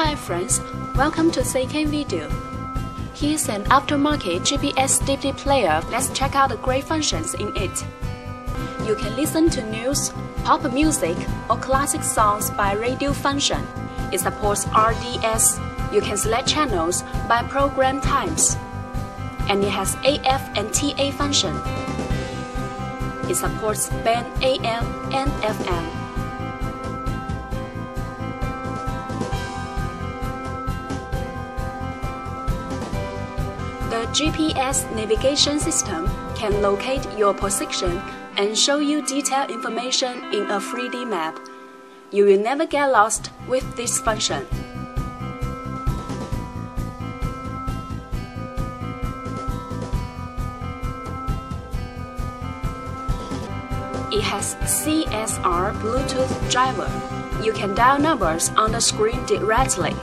Hi friends, welcome to Seicane Video. Here's an aftermarket GPS DVD player. Let's check out the great functions in it. You can listen to news, pop music, or classic songs by radio function. It supports RDS. You can select channels by program times. And it has AF and TA function. It supports band AM and FM. The GPS navigation system can locate your position and show you detailed information in a 3D map. You will never get lost with this function. It has CSR Bluetooth driver. You can dial numbers on the screen directly.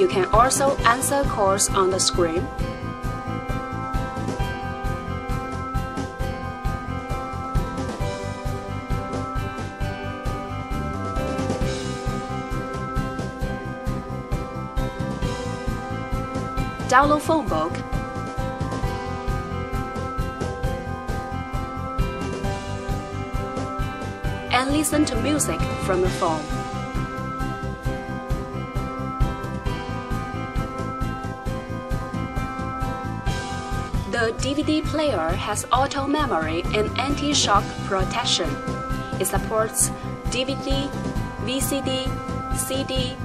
You can also answer calls on the screen. Download phone book. And listen to music from the phone. The DVD player has auto memory and anti-shock protection. It supports DVD, VCD, CD,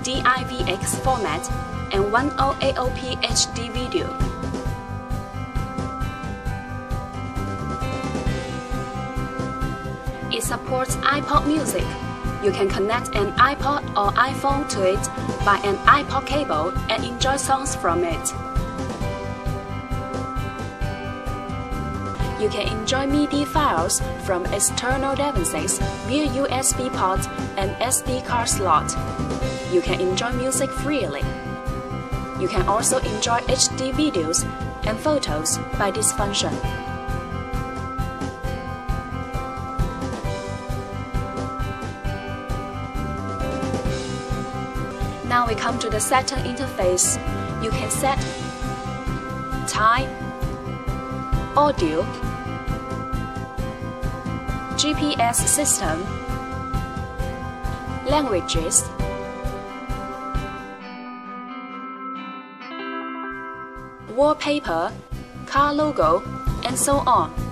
DIVX format, and 1080p HD video. It supports iPod Music. You can connect an iPod or iPhone to it by an iPod cable and enjoy songs from it. You can enjoy MIDI files from external devices via USB port and SD card slot. You can enjoy music freely. You can also enjoy HD videos and photos by this function. Now we come to the setting interface. You can set time, audio, GPS system, languages, wallpaper, car logo, and so on.